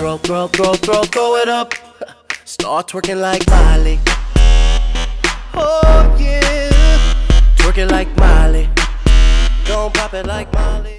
Throw, throw, throw, throw, throw it up. Start twerking like Miley. Oh yeah, twerking like Miley. Don't pop it like Miley.